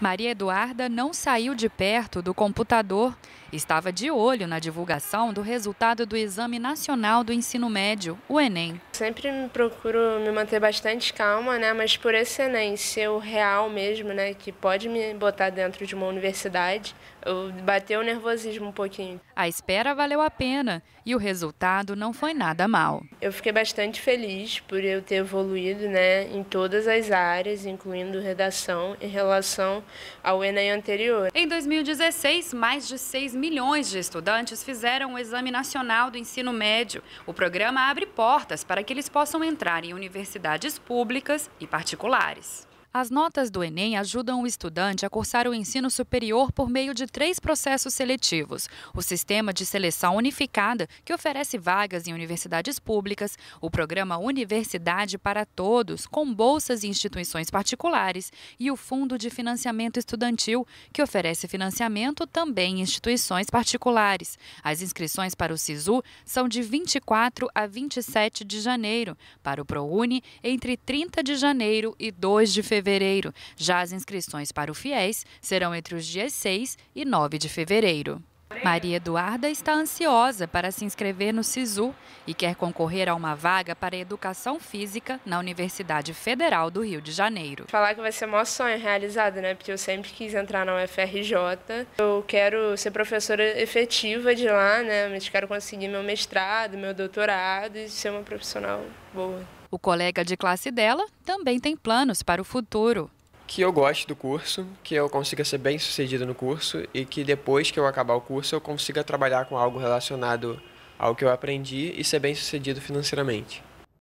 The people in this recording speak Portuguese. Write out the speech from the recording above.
Maria Eduarda não saiu de perto do computador. Estava de olho na divulgação do resultado do Exame Nacional do Ensino Médio, o Enem. Sempre me procuro me manter bastante calma, né? Mas por esse Enem ser o real mesmo, né? Que pode me botar dentro de uma universidade, eu bateu o nervosismo um pouquinho. A espera valeu a pena e o resultado não foi nada mal. Eu fiquei bastante feliz por eu ter evoluído, né? Em todas as áreas, incluindo redação, em relação ao Enem anterior. Em 2016, mais de 6 milhões de estudantes fizeram o Exame Nacional do Ensino Médio. O programa abre portas para que eles possam entrar em universidades públicas e particulares. As notas do Enem ajudam o estudante a cursar o ensino superior por meio de três processos seletivos: o Sistema de Seleção Unificada, que oferece vagas em universidades públicas, o Programa Universidade para Todos, com bolsas em instituições particulares, e o Fundo de Financiamento Estudantil, que oferece financiamento também em instituições particulares. As inscrições para o SISU são de 24 a 27 de janeiro, para o ProUni, entre 30 de janeiro e 2 de fevereiro fevereiro. Já as inscrições para o FIES serão entre os dias 6 e 9 de fevereiro. Maria Eduarda está ansiosa para se inscrever no SISU e quer concorrer a uma vaga para educação física na Universidade Federal do Rio de Janeiro. Falar que vai ser o maior sonho realizado, né? Porque eu sempre quis entrar na UFRJ. Eu quero ser professora efetiva de lá, né? Mas quero conseguir meu mestrado, meu doutorado e ser uma profissional boa. O colega de classe dela também tem planos para o futuro. Que eu goste do curso, que eu consiga ser bem sucedido no curso e que depois que eu acabar o curso eu consiga trabalhar com algo relacionado ao que eu aprendi e ser bem sucedido financeiramente.